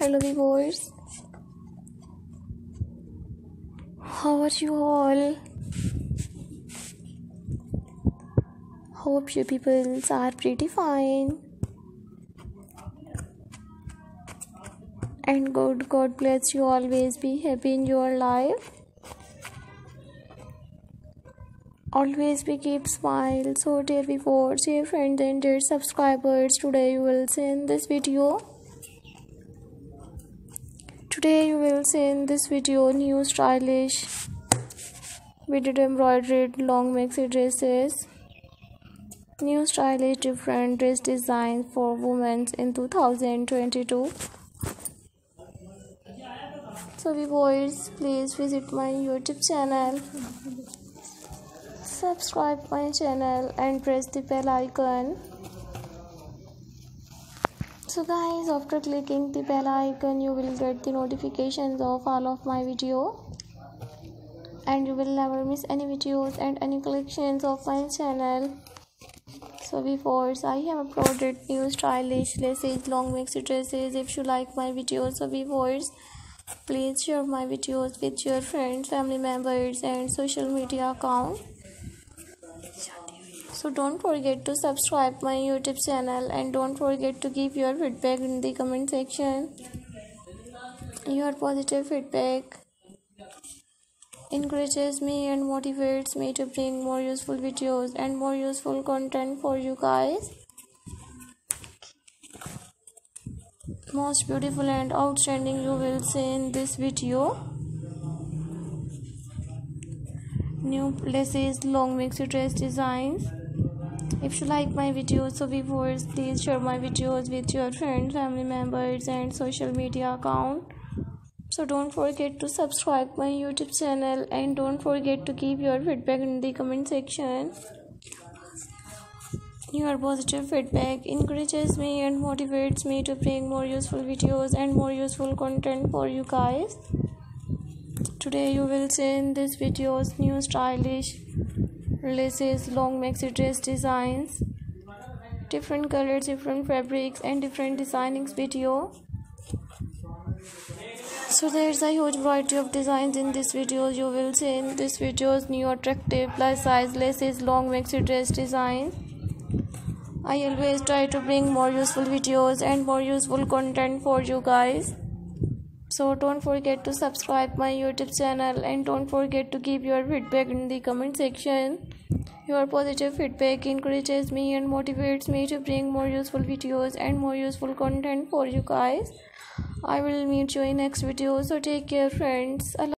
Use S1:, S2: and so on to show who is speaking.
S1: Hello viewers. How are you all? Hope you people are pretty fine. And good God bless you always be happy in your life. Always be keep smile. So dear viewers, dear friends and dear subscribers, today you will see in this video Today you will see in this video new stylish beaded embroidered long maxi dresses. New stylish different dress designs for women in 2022. So viewers, please visit my YouTube channel. Subscribe my channel and press the bell icon so guys after clicking the bell icon you will get the notifications of all of my video. And you will never miss any videos and any collections of my channel. So before i have uploaded new stylish laces long maxi dresses. If you like my videos so before please share my videos with your friends family members and social media account so don't forget to subscribe my youtube channel and don't forget to give your feedback in the comment section. Your positive feedback encourages me and motivates me to bring more useful videos and more useful content for you guys. Most beautiful and outstanding you will see in this video. New laces long maxi dress designs if you like my videos so viewers please share my videos with your friends family members and social media account. So don't forget to subscribe my youtube channel and don't forget to give your feedback in the comment section. Your positive feedback encourages me and motivates me to bring more useful videos and more useful content for you guys. Today you will see in this video's new stylish laces long maxi dress designs different colors different fabrics and different designings video. So there's a huge variety of designs in this video. You will see in this video's new attractive plus size laces long maxi dress design. I always try to bring more useful videos and more useful content for you guys so don't forget to subscribe my youtube channel and don't forget to give your feedback in the comment section. Your positive feedback encourages me and motivates me to bring more useful videos and more useful content for you guys. I will meet you in next video. So take care friends